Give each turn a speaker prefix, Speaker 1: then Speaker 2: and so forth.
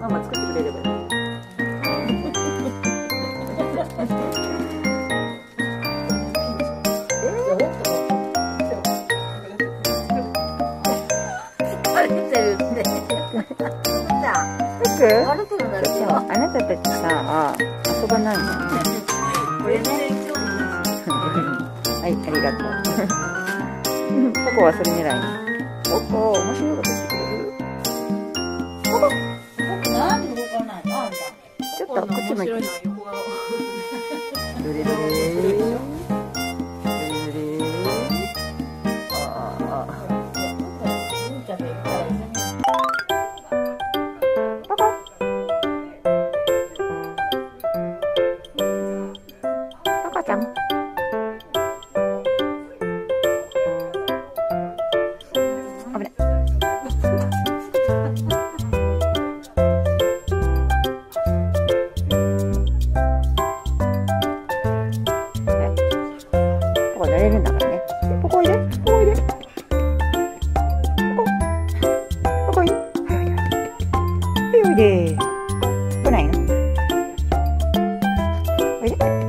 Speaker 1: ママ作ってくれればあなたたちさ、遊ばないの
Speaker 2: これね、
Speaker 1: はい、ありがとう。ポコはそれ狙いに。ポコ、面白いことしてくれる
Speaker 2: なんで動かないのあんた。
Speaker 1: ちょっとこっち向いて。
Speaker 2: は
Speaker 1: いおい